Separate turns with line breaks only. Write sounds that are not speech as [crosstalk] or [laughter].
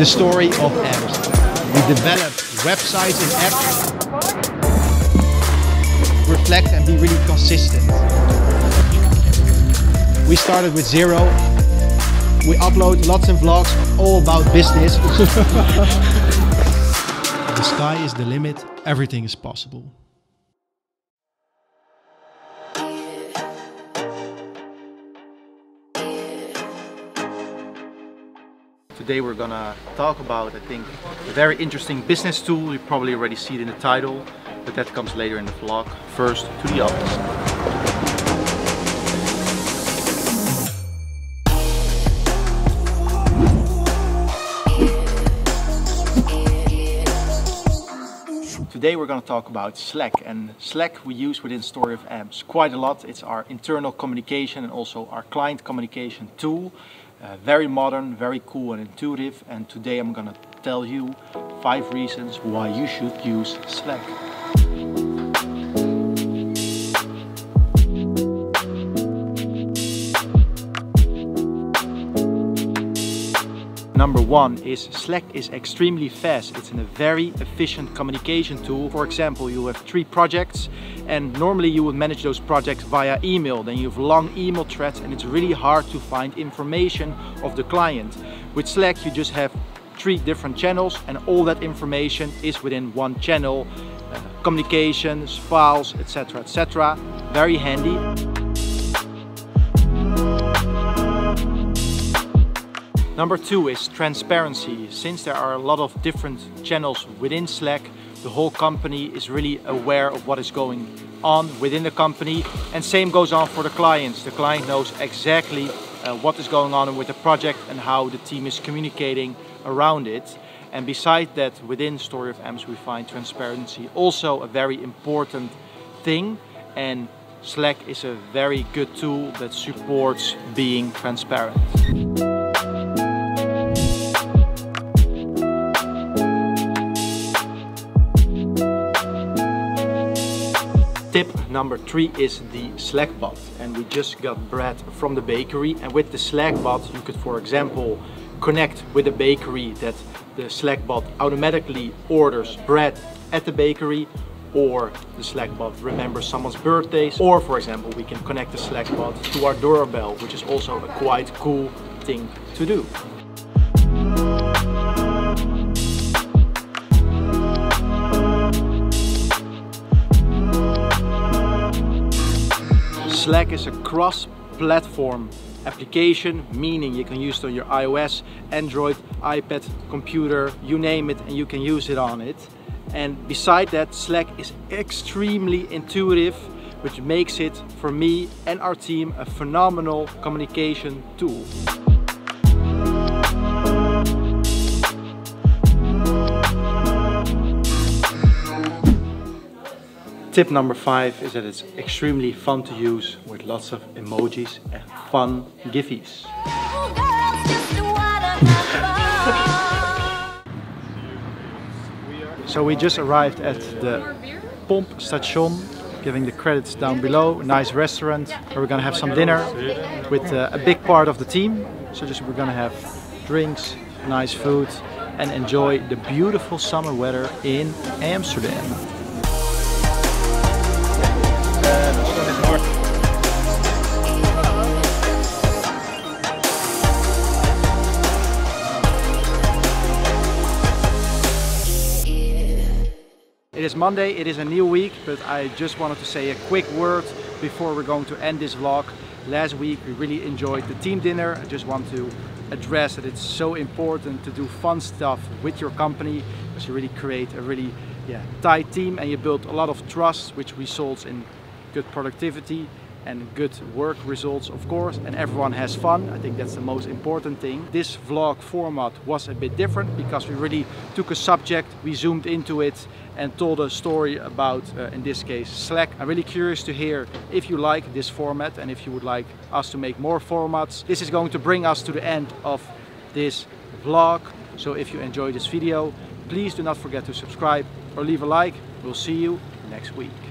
the story of AMS. We develop websites and apps, reflect and be really consistent. We started with zero. We upload lots of vlogs all about business. [laughs] the sky is the limit, everything is possible.
Today we're gonna talk about, I think, a very interesting business tool. You probably already see it in the title, but that comes later in the vlog. First, to the office. Today we're going to talk about Slack and Slack we use within Story of AMS quite a lot. It's our internal communication and also our client communication tool. Uh, very modern, very cool and intuitive and today I'm to tell you five reasons why you should use Slack. Number one is Slack is extremely fast. It's a very efficient communication tool. For example, you have three projects and normally you would manage those projects via email. Then you have long email threads and it's really hard to find information of the client. With Slack, you just have three different channels and all that information is within one channel. Uh, communications, files, etc, etc. Very handy. Number two is transparency. Since there are a lot of different channels within Slack, the whole company is really aware of what is going on within the company. And same goes on for the clients. The client knows exactly uh, what is going on with the project and how the team is communicating around it. And beside that, within Story of AMS, we find transparency also a very important thing. And Slack is a very good tool that supports being transparent. Tip number three is the Slack bot. And we just got bread from the bakery. And with the Slack bot you could for example connect with the bakery that the Slack bot automatically orders bread at the bakery. Or the Slack bot remembers someone's birthdays. Or for example we can connect the Slack bot to our doorbell which is also a quite cool thing to do. Slack is a cross-platform application, meaning you can use it on your iOS, Android, iPad, computer, you name it, and you can use it on it. And beside that, Slack is extremely intuitive, which makes it, for me and our team, a phenomenal communication tool. Tip number five is that it's extremely fun to use with lots of emojis and fun giffies. [laughs] so we just arrived at the Pompstation, giving the credits down below. Nice restaurant where we're gonna have some dinner with uh, a big part of the team. So just we're gonna have drinks, nice food and enjoy the beautiful summer weather in Amsterdam. It is Monday, it is a new week, but I just wanted to say a quick word before we're going to end this vlog. Last week we really enjoyed the team dinner. I just want to address that it's so important to do fun stuff with your company because you really create a really yeah, tight team and you build a lot of trust which results in good productivity and good work results of course and everyone has fun. I think that's the most important thing. This vlog format was a bit different because we really took a subject we zoomed into it and told a story about uh, in this case Slack. I'm really curious to hear if you like this format and if you would like us to make more formats. This is going to bring us to the end of this vlog. So if you enjoyed this video please do not forget to subscribe or leave a like. We'll see you next week